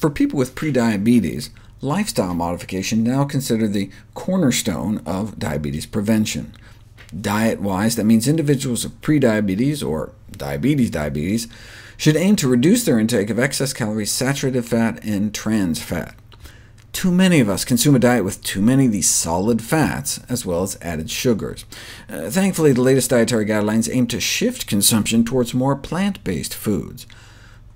For people with prediabetes, lifestyle modification now considered the cornerstone of diabetes prevention. Diet-wise, that means individuals with prediabetes, or diabetes diabetes, should aim to reduce their intake of excess calories, saturated fat, and trans fat. Too many of us consume a diet with too many of these solid fats, as well as added sugars. Uh, thankfully, the latest dietary guidelines aim to shift consumption towards more plant-based foods.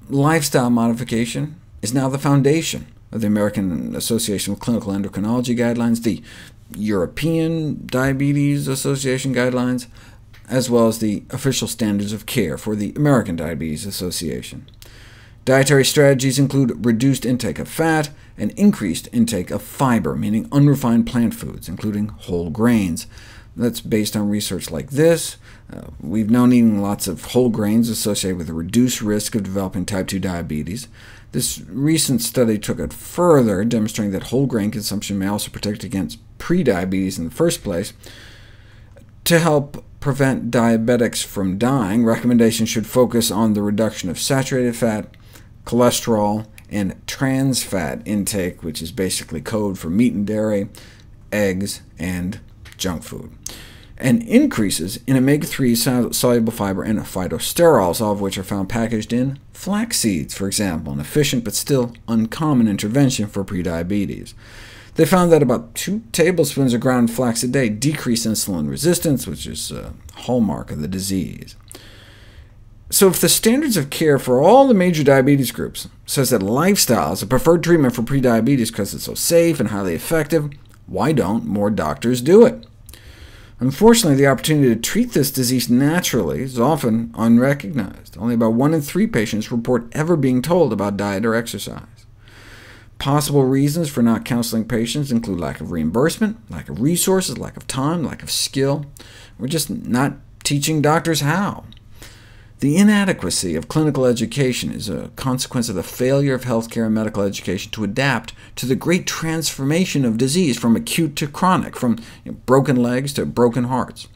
Lifestyle modification is now the foundation of the American Association of Clinical Endocrinology Guidelines, the European Diabetes Association Guidelines, as well as the official standards of care for the American Diabetes Association. Dietary strategies include reduced intake of fat and increased intake of fiber, meaning unrefined plant foods, including whole grains. That's based on research like this. Uh, we've known eating lots of whole grains associated with a reduced risk of developing type 2 diabetes. This recent study took it further, demonstrating that whole grain consumption may also protect against prediabetes in the first place. To help prevent diabetics from dying, recommendations should focus on the reduction of saturated fat, cholesterol, and trans fat intake, which is basically code for meat and dairy, eggs, and junk food, and increases in omega-3 soluble fiber and phytosterols, all of which are found packaged in flax seeds, for example, an efficient but still uncommon intervention for prediabetes. They found that about 2 tablespoons of ground flax a day decrease insulin resistance, which is a hallmark of the disease. So if the standards of care for all the major diabetes groups says that lifestyle is a preferred treatment for prediabetes because it's so safe and highly effective, why don't more doctors do it? Unfortunately, the opportunity to treat this disease naturally is often unrecognized. Only about 1 in 3 patients report ever being told about diet or exercise. Possible reasons for not counseling patients include lack of reimbursement, lack of resources, lack of time, lack of skill. We're just not teaching doctors how. The inadequacy of clinical education is a consequence of the failure of healthcare and medical education to adapt to the great transformation of disease from acute to chronic, from you know, broken legs to broken hearts.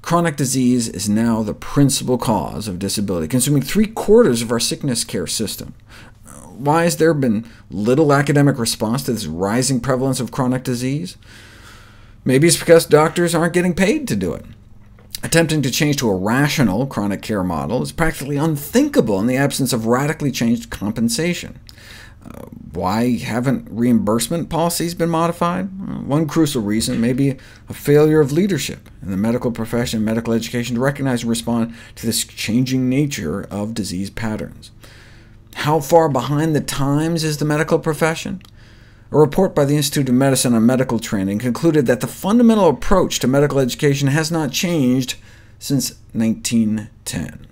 Chronic disease is now the principal cause of disability, consuming three-quarters of our sickness care system. Why has there been little academic response to this rising prevalence of chronic disease? Maybe it's because doctors aren't getting paid to do it. Attempting to change to a rational chronic care model is practically unthinkable in the absence of radically changed compensation. Uh, why haven't reimbursement policies been modified? One crucial reason may be a failure of leadership in the medical profession and medical education to recognize and respond to this changing nature of disease patterns. How far behind the times is the medical profession? A report by the Institute of Medicine on Medical Training concluded that the fundamental approach to medical education has not changed since 1910.